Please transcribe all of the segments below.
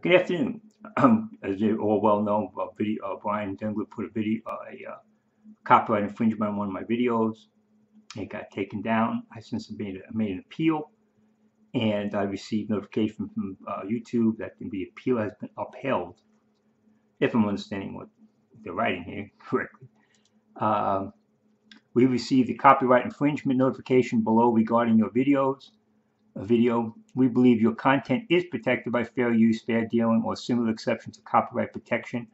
Good afternoon. As you all well know, uh, video, uh, Bryan Denlinger put a video, uh, a uh, copyright infringement on one of my videos. It got taken down. I since made, a, made an appeal, and I received notification from uh, YouTube that the appeal has been upheld. If I'm understanding what they're writing here correctly. Um, we received the copyright infringement notification below regarding your videos video. We believe your content is protected by fair use, fair dealing, or similar exceptions to copyright protection.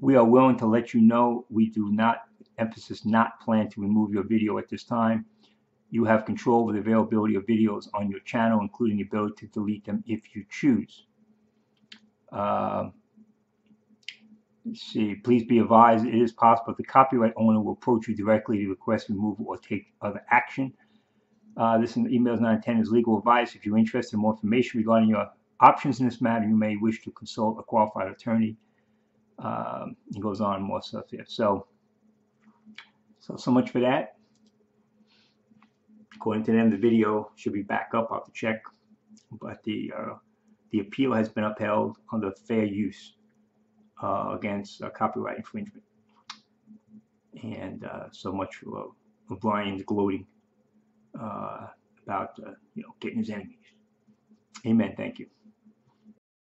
We are willing to let you know we do not, emphasis not plan to remove your video at this time. You have control over the availability of videos on your channel, including the ability to delete them if you choose. Uh, see, please be advised it is possible the copyright owner will approach you directly to request removal or take other action. Uh, this email is not intended as legal advice. If you're interested in more information regarding your options in this matter, you may wish to consult a qualified attorney. Um, it goes on more stuff here. So, so, so much for that. According to them, the video should be back up. I'll have to check. But the, uh, the appeal has been upheld under fair use uh, against uh, copyright infringement. And uh, so much for, for Bryan's gloating uh, about uh, you know getting his enemies. Amen. Thank you.